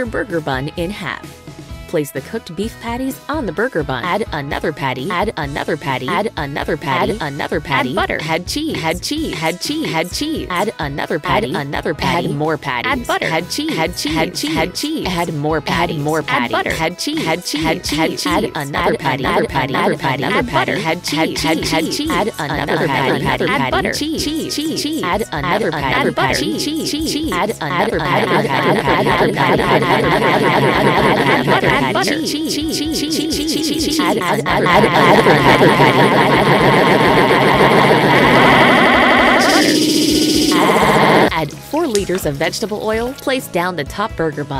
your burger bun in half. Place the cooked beef patties on the burger bun. Add another patty. Add another patty. Add another patty. Add another patty. Add butter. Add cheese. Add cheese. Add cheese. Add cheese. Add another patty. Add another patty. Add more patties. Add butter. Add cheese. Add cheese. Add cheese. Add cheese. Add more patty. Add more patty. Add butter. Add cheese. Add cheese. Add cheese. Add another patty. Another patty. Another patty. Add butter. Add cheese. Add cheese. Add another patty. Patty. Add butter. Cheese. Cheese. Cheese. Add another patty. Add butter. Cheese. Cheese. Cheese. Add another patty. Add another patty. Add Another patty. Add another patty. Add butter. Cheese. Cheese. Cheese. Cheese. Cheese. Cheese. Add add add add add Add 4 liters of vegetable oil, place down the top burger bun.